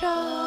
ciao.